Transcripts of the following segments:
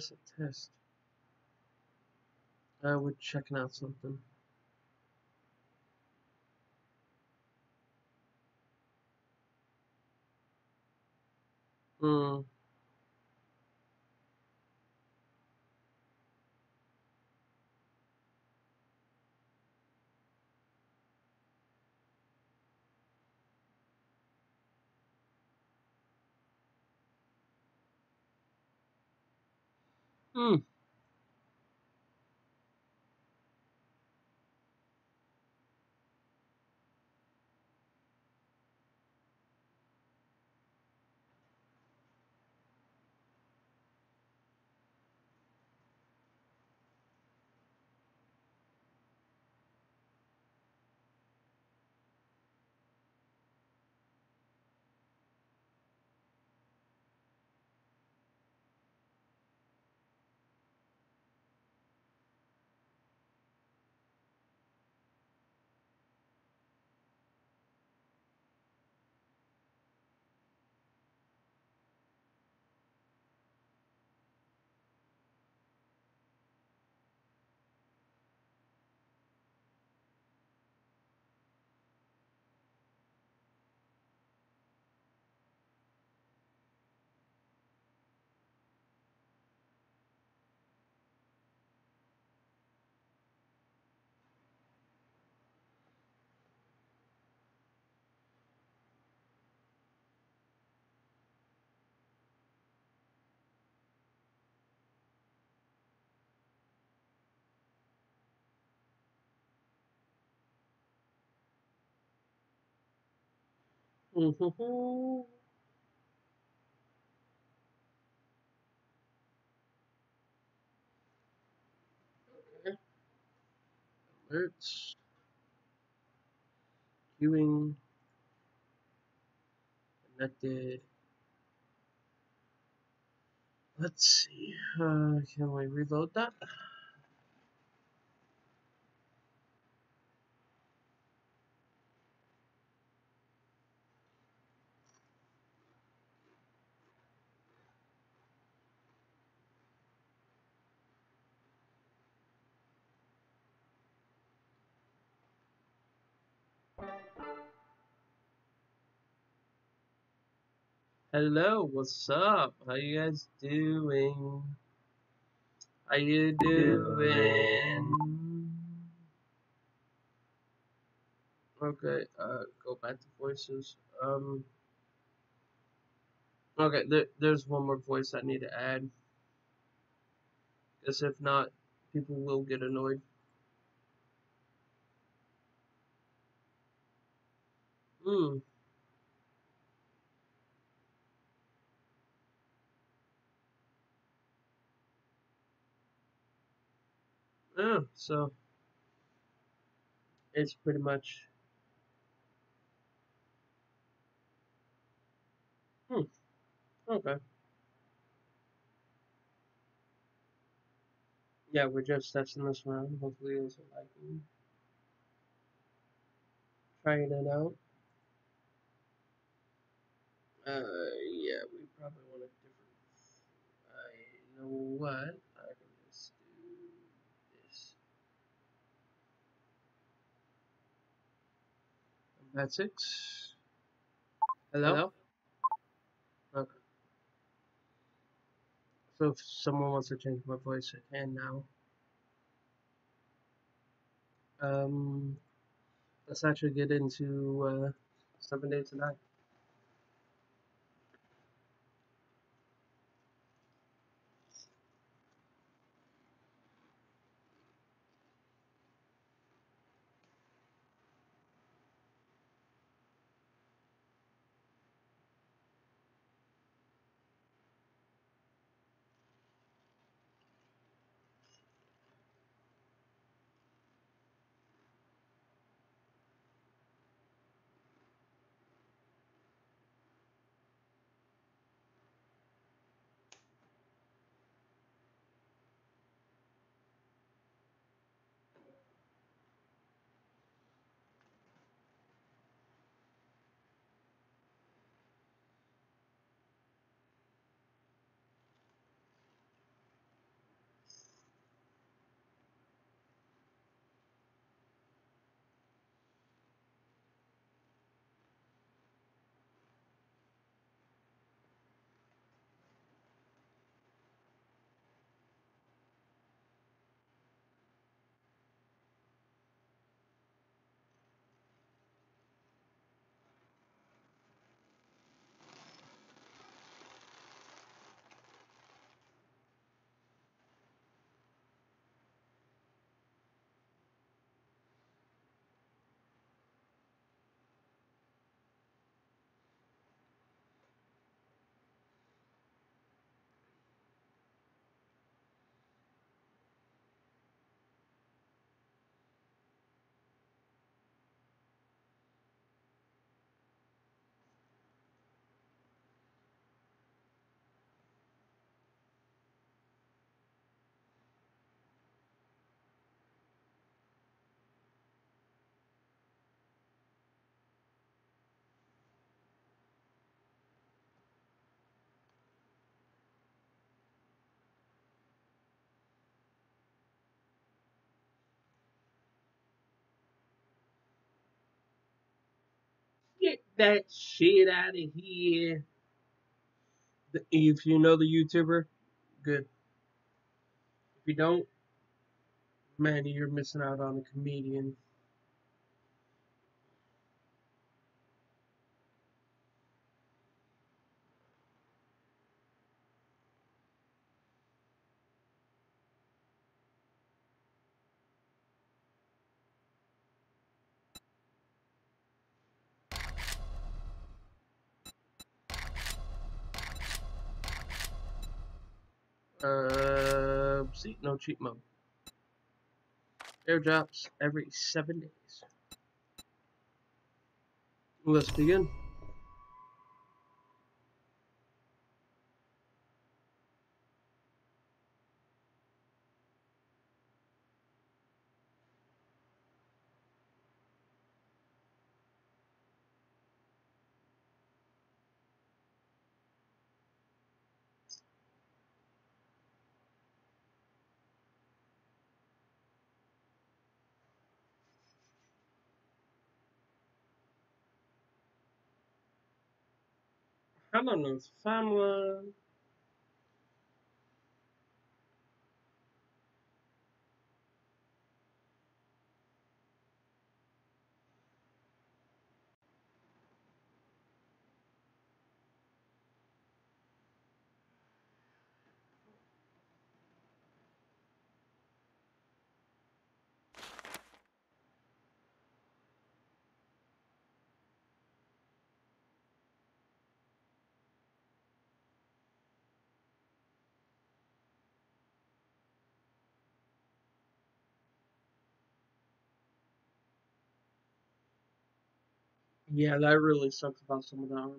Test. Uh, we're checking out something. Hmm. Hmm. Mm-hmm. Okay. Alerts. Queuing. Connected. Let's see. Uh, can we reload that? Hello, what's up? How you guys doing? How you doing? Okay, uh, go back to voices. Um, okay, there, there's one more voice I need to add. Because if not, people will get annoyed. Hmm. Yeah, so it's pretty much. Hmm. Okay. Yeah, we're just testing this one. Hopefully, it's liking. Trying it out. Uh, yeah, we probably want a different. I know what. I can just do this. That's it. Hello? Hello? Okay. So if someone wants to change my voice, I can now. Um, let's actually get into uh, seven days to die. That shit out of here. If you know the YouTuber, good. If you don't, man, you're missing out on a comedian. Uh, see, no cheat mode. Airdrops every seven days. Let's begin. Hello, North family. Yeah, that really sucks about some of the armor.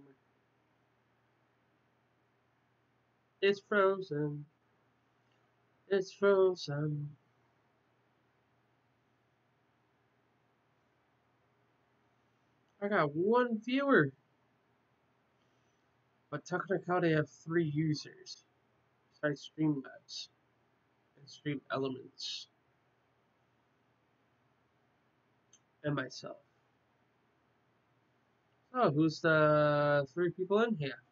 It's frozen. It's frozen. I got one viewer. But technically I have three users. Besides Streamlabs and Stream Elements. And myself. Oh, who's the three people in here?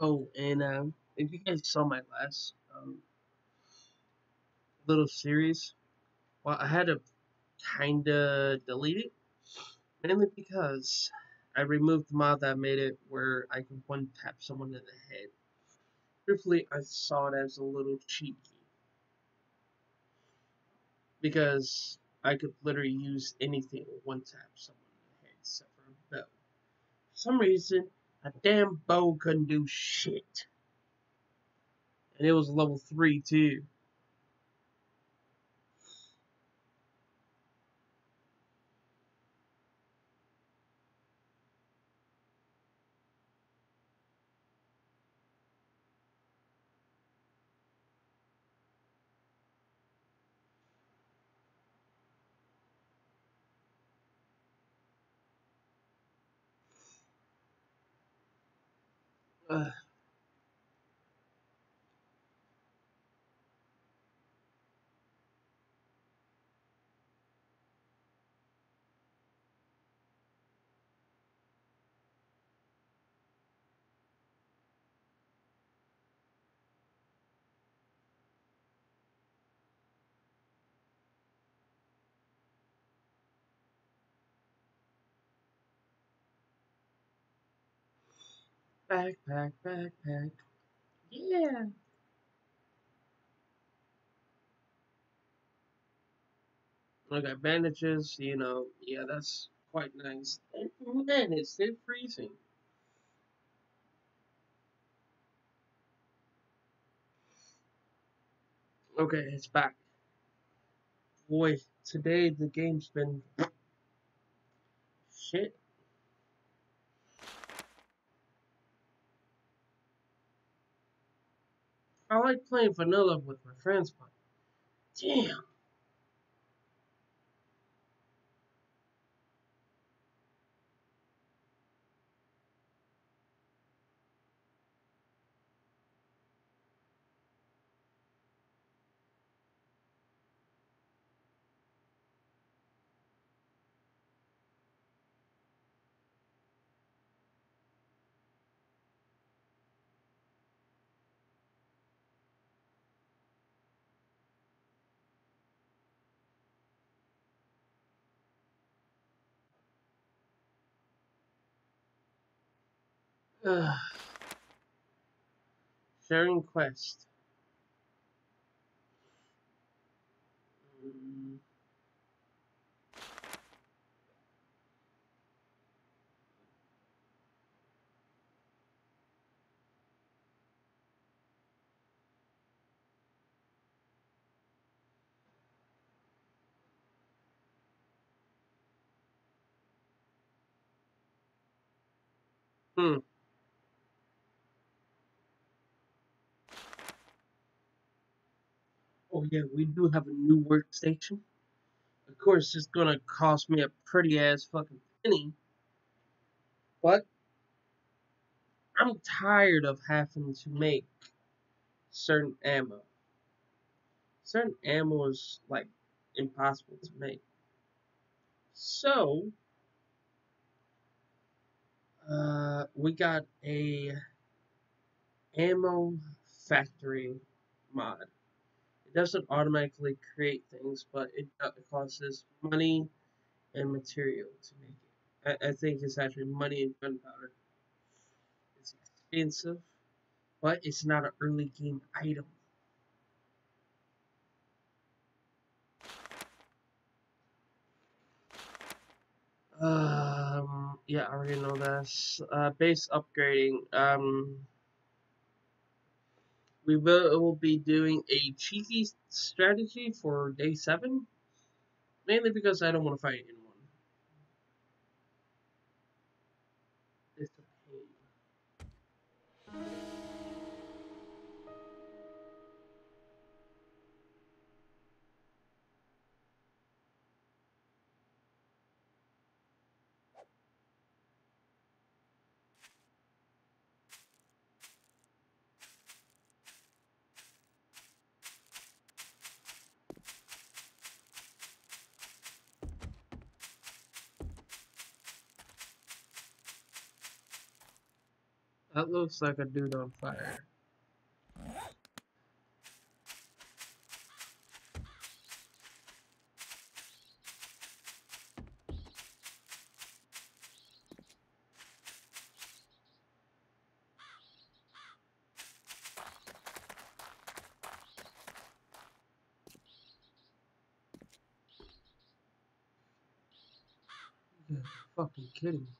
Oh, and um, if you guys saw my last um, little series, well, I had to kinda delete it, mainly because I removed the mod that made it where I could one tap someone in the head. Truthfully, I saw it as a little cheeky because I could literally use anything one tap someone in the head except for a bow. For some reason, a damn bow couldn't do shit. And it was level 3 too. Backpack, backpack. Yeah. I got bandages, you know, yeah, that's quite nice. And man, it's still freezing. Okay, it's back. Boy, today the game's been shit. I like playing vanilla with my friends, but damn. Sharing quest. Mm. Hmm. Oh yeah, we do have a new workstation. Of course, it's gonna cost me a pretty ass fucking penny. But I'm tired of having to make certain ammo. Certain ammo is like impossible to make. So uh, we got a ammo factory mod. It doesn't automatically create things, but it costs money and material to make it. I, I think it's actually money and gunpowder. It's expensive, but it's not an early game item. Um, yeah, I already know this. Uh, base upgrading. Um, we will, uh, will be doing a cheeky strategy for day seven, mainly because I don't want to fight anyone. Looks like a dude on fire. Fucking kidding me.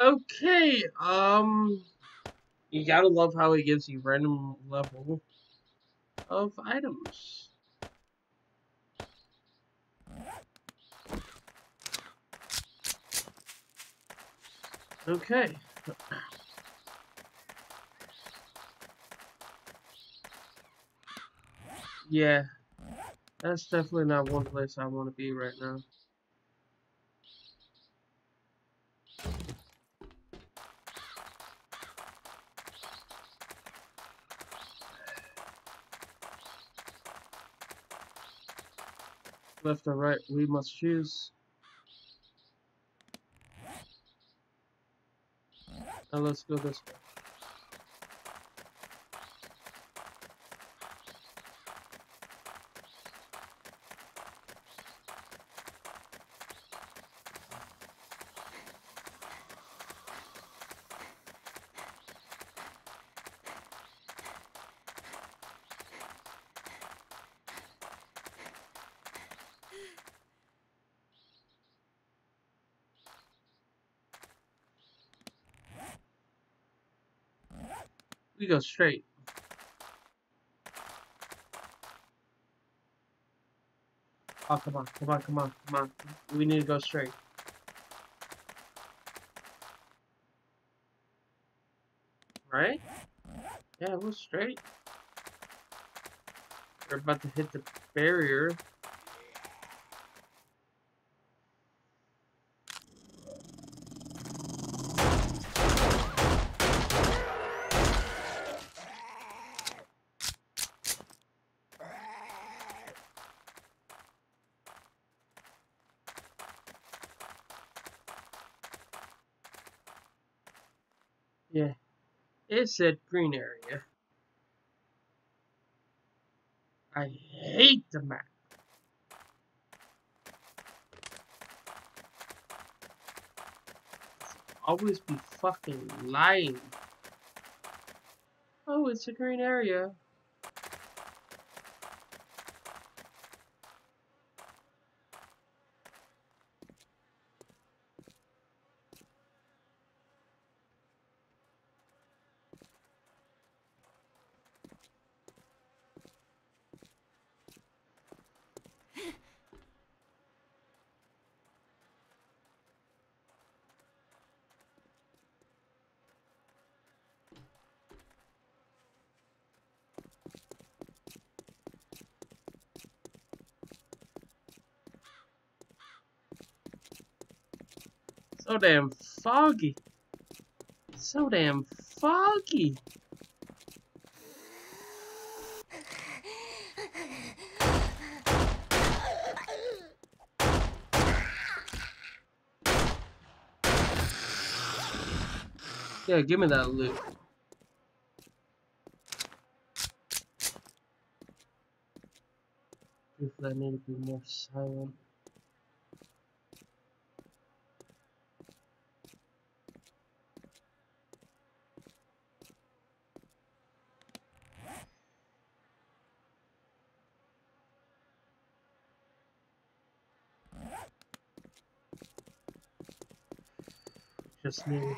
Okay, um, you gotta love how he gives you random level of items. Okay. Yeah, that's definitely not one place I want to be right now. Left or right, we must choose. Now let's go this way. Go straight. Oh, come on, come on, come on, come on. We need to go straight. Right? Yeah, we're straight. We're about to hit the barrier. Yeah. It said green area. I hate the map. Always be fucking lying. Oh, it's a green area. So damn foggy. So damn foggy. Yeah, give me that loot. If I need to be more silent. Just need.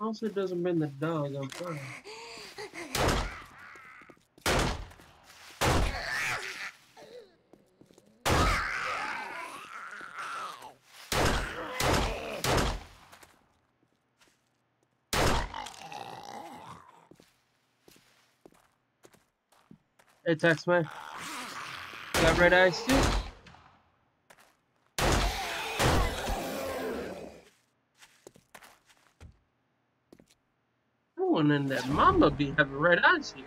Also, it doesn't bring the dog on fire. Hey, text man. Got red eyes too? No one in that mama be having red eyes here.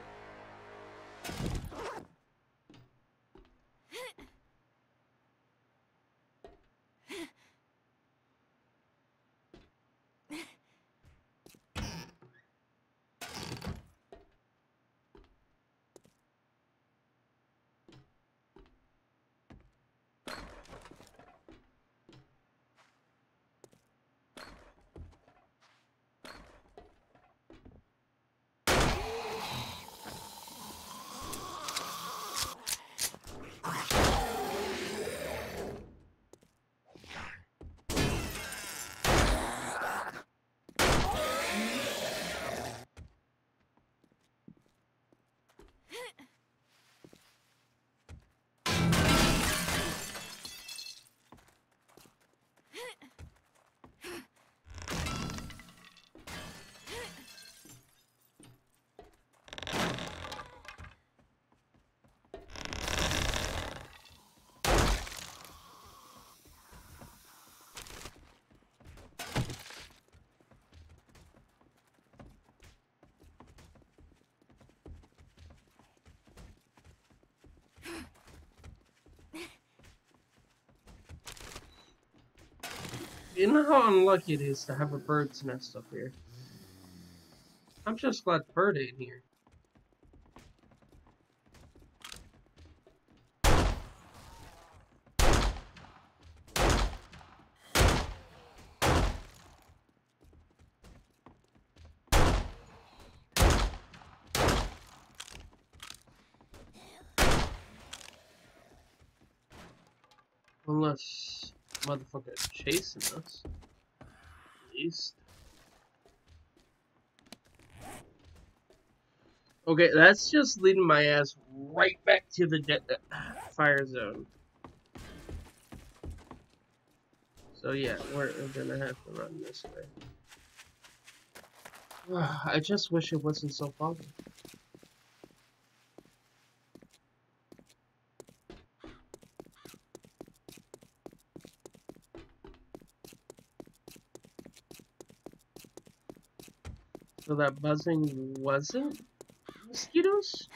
You know how unlucky it is to have a bird's nest up here. I'm just glad the bird ain't here. Unless motherfucker chasing us. At least. Okay, that's just leading my ass right back to the uh, fire zone. So yeah, we're, we're gonna have to run this way. I just wish it wasn't so foggy. That buzzing wasn't mosquitoes?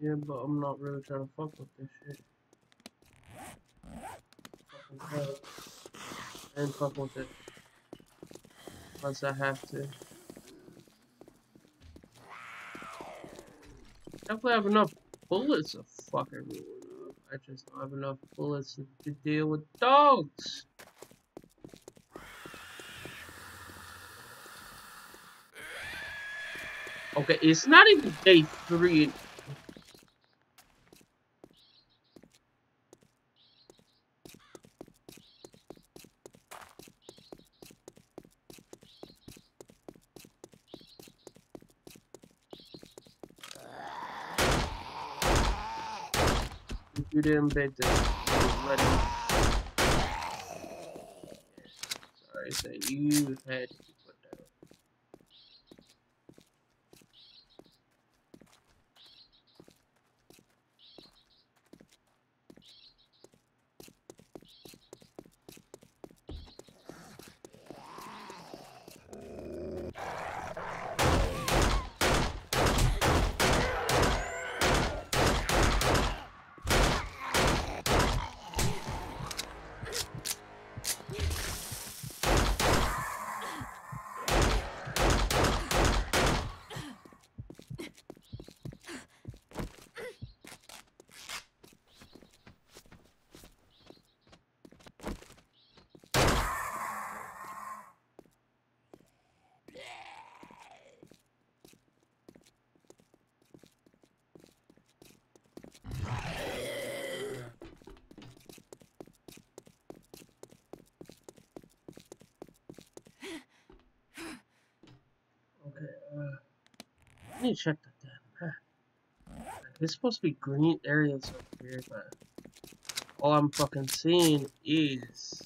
Yeah, but I'm not really trying to fuck with this shit. And fuck with it. Unless I have to. Definitely have enough bullets to fuck everyone up. I just don't have enough bullets to, to deal with dogs. Okay, it's not even day three them back there. Alright, so you had need to check that damn map. There's supposed to be green areas over here, but all I'm fucking seeing is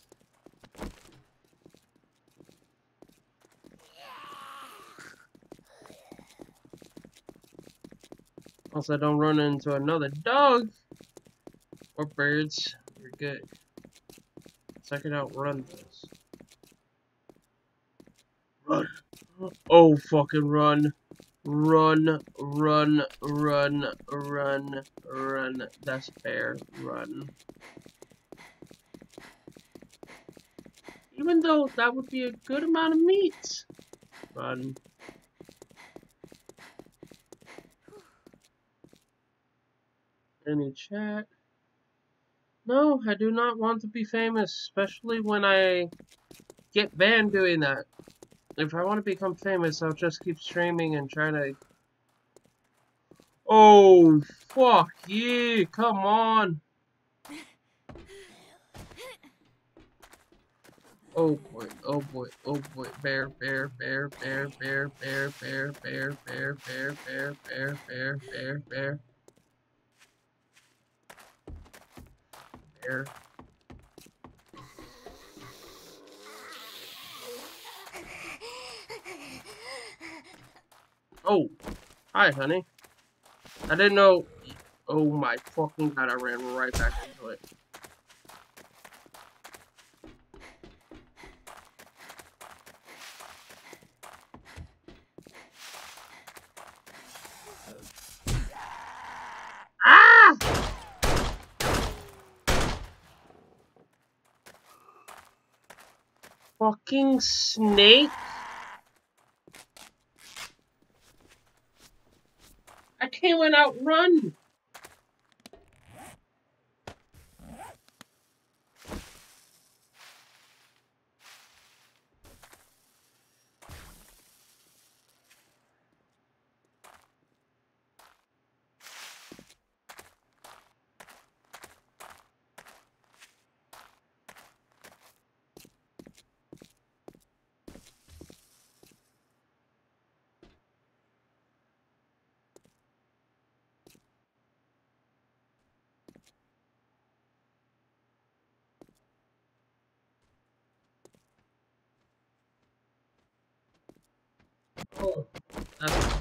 Also, don't run into another dog or birds. We're good. So I can outrun this. Run! Oh, fucking run! Run, run, run, run, run. That's fair. Run. Even though that would be a good amount of meat. Run. Any chat? No, I do not want to be famous, especially when I get banned doing that if I want to become famous, I'll just keep streaming and try to... Oh, fuck yeah, come on! Oh boy, oh boy, oh boy, bear, bear, bear, bear, bear, bear, bear, bear, bear, bear, bear, bear, bear, bear, bear. Bear. Oh, hi, honey. I didn't know. Oh my fucking god! I ran right back into it. Ah! fucking snake? Can't even outrun! Oh, that's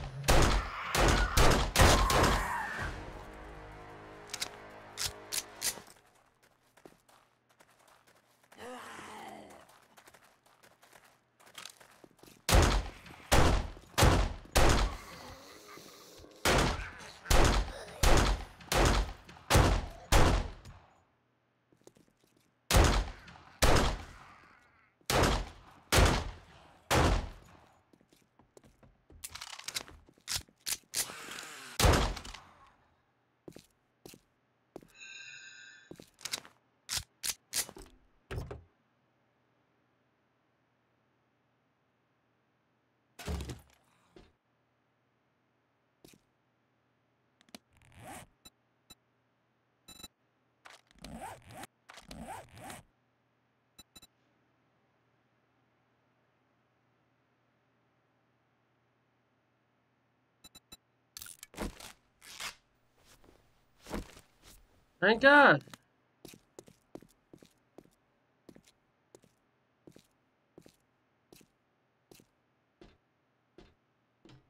Thank God.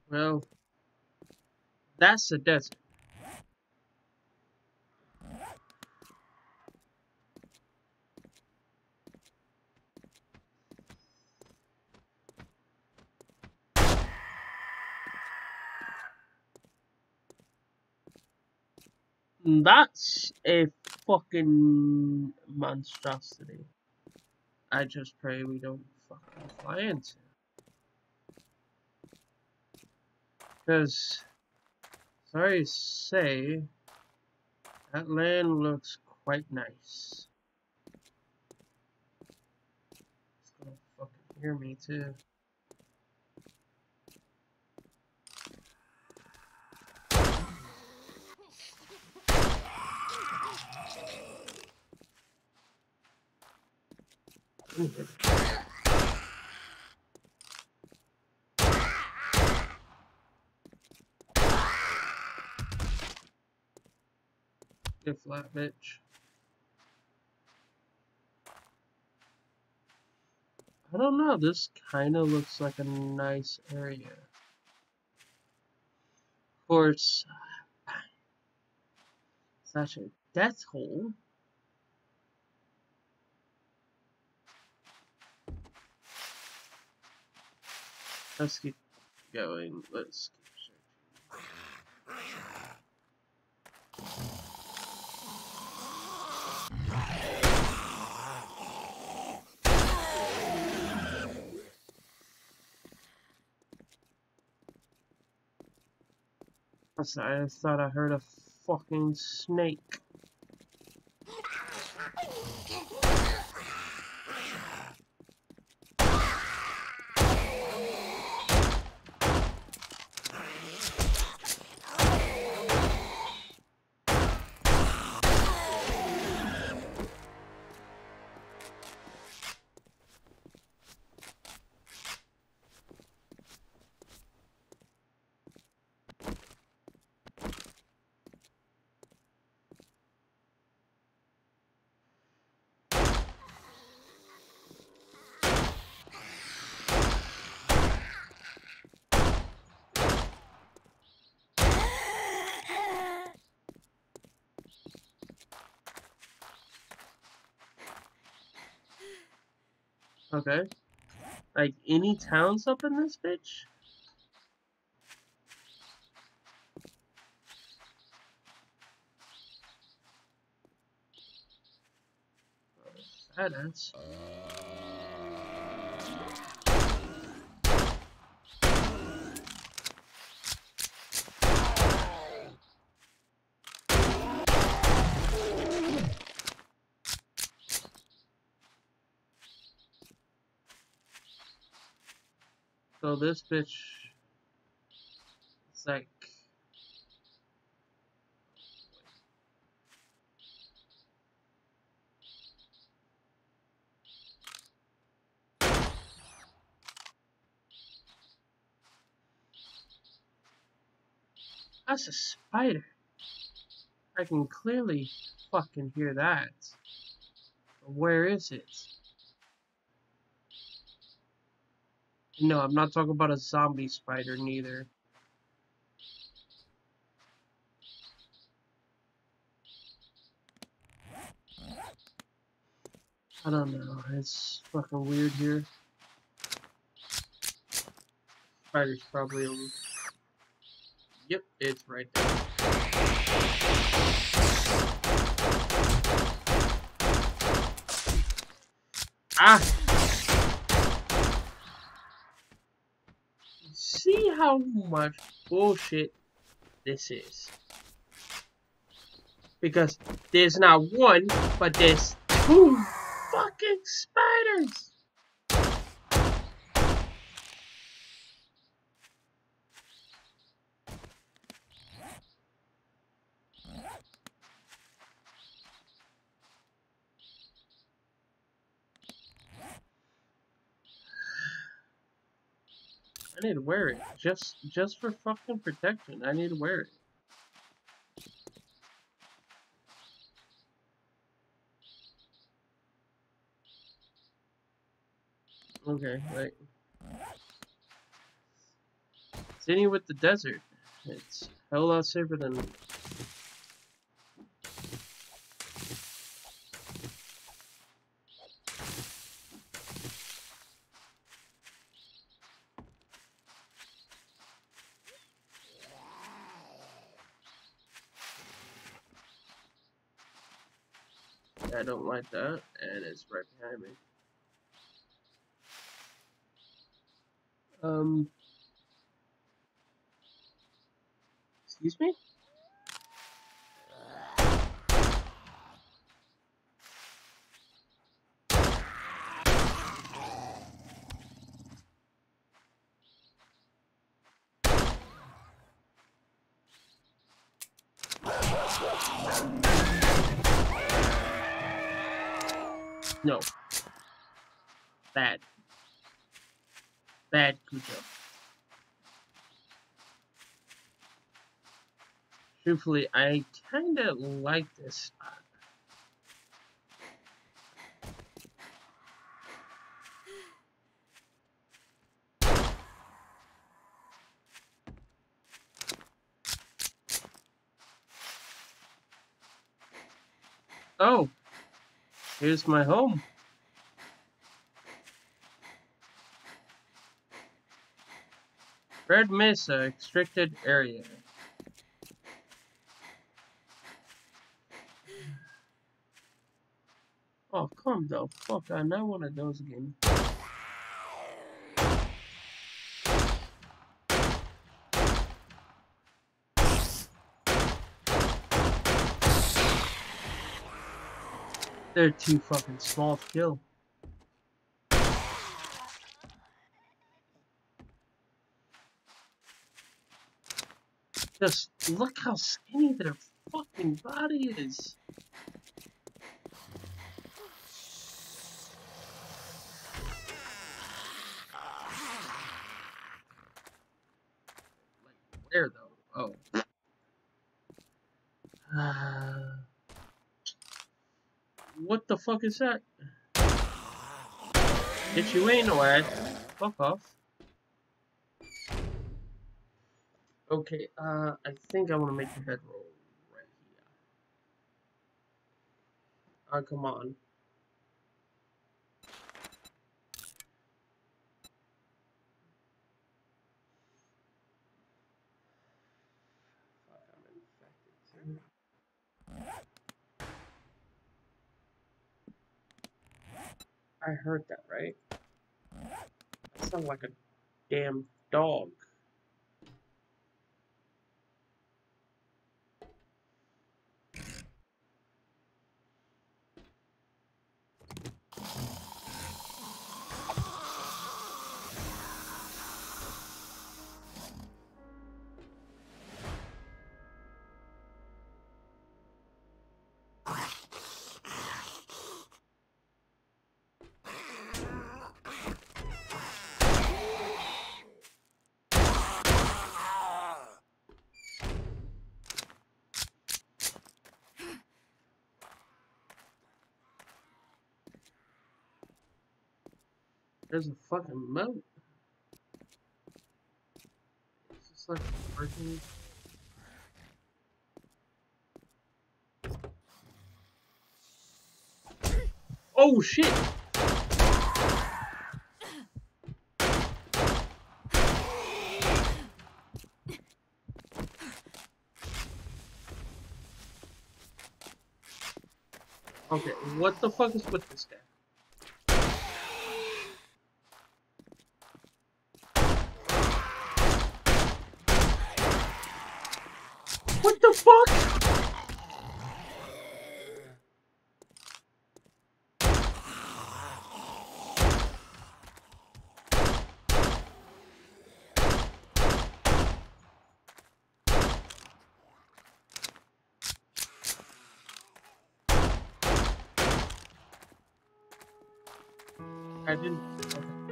Well, that's a desert. That's a fucking monstrosity. I just pray we don't fucking fly into. Because, sorry to say, that land looks quite nice. It's gonna fucking hear me too. Get flat, bitch. I don't know, this kind of looks like a nice area. Of course, such a death hole. Let's keep going. Let's keep searching. I thought I heard a fucking snake. Okay. Like, any towns up in this bitch? Badass. This bitch it's like That's a spider. I can clearly fucking hear that. Where is it? No, I'm not talking about a zombie spider neither. I don't know. It's fucking weird here. Spider's probably over. Yep, it's right there. Ah! See how much bullshit this is. Because there's not one, but there's two fucking spiders! Need to wear it just just for fucking protection. I need to wear it. Okay, right. Sitting with the desert. It's a hell lot safer than I don't like that, and it's right behind me. Um, excuse me? No. Bad. Bad Cujo. Truthfully, I kinda like this spot. Oh, here's my home. Red Mesa, restricted area. Oh, come the fuck on, not one of those again. They're too fucking small to kill. Just look how skinny their fucking body is. Where though? Oh. Uh, what the fuck is that? Get you ain't no ad. Fuck off. Okay, uh, I think I want to make the roll. right here. Oh, come on. I heard that, right? I sound like a damn dog. Fucking moat. Like working. Oh shit! Okay, what the fuck is with this guy? What the fuck? I didn't.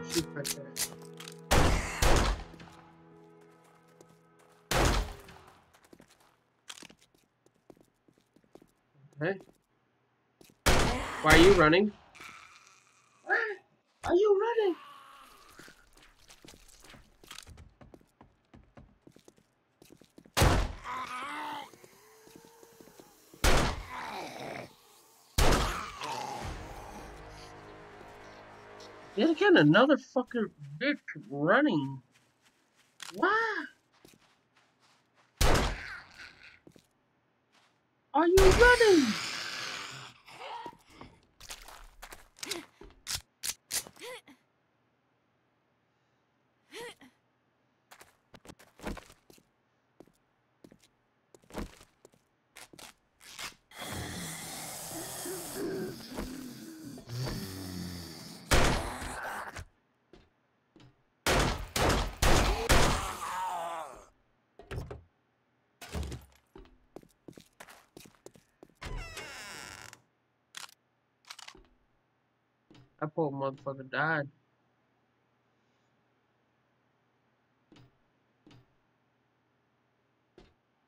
Shoot there. Okay. Why are you running? Again, another fucking bitch running. Why? Are you running? Poor motherfucker died.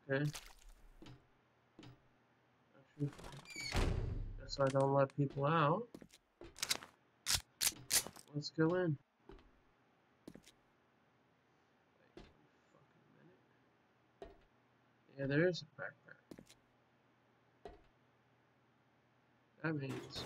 Okay. Guess I don't let people out. Let's go in. Yeah, there is a backpack. That means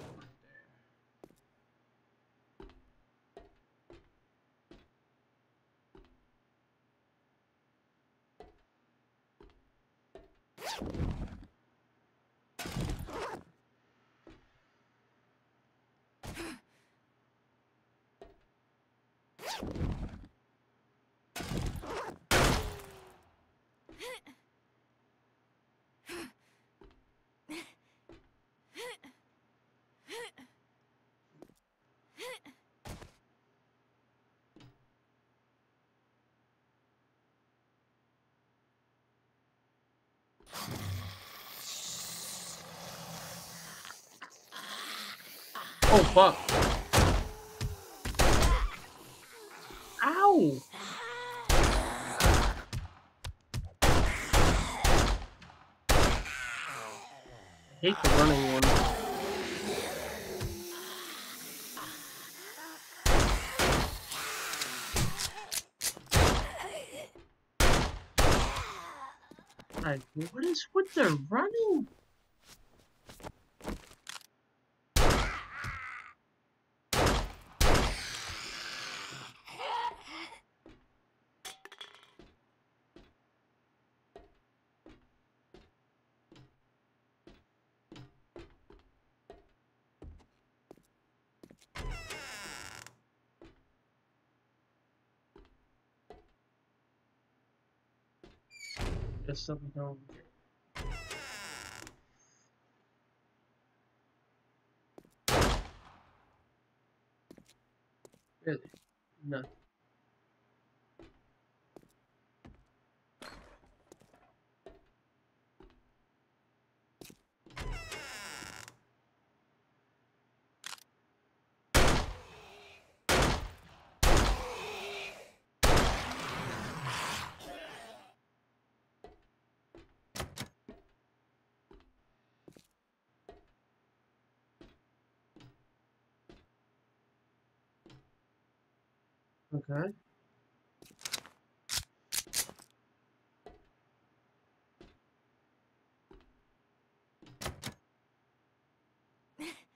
Oh fuck. Ow! I hate the running one. Like, what is with the running? There's something wrong with Okay.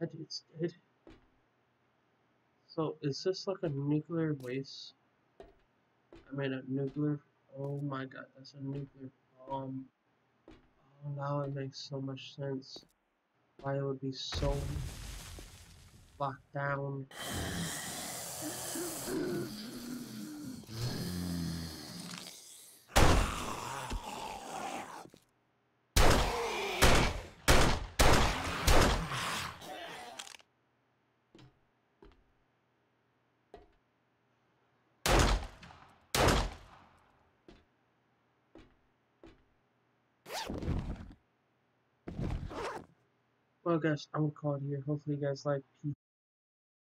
That dude's dead. So, is this like a nuclear waste? I mean, a nuclear. Oh my god, that's a nuclear bomb. Oh, now it makes so much sense. Why it would be so locked down. Oh, well guys, I'm gonna call it here. Hopefully you guys like.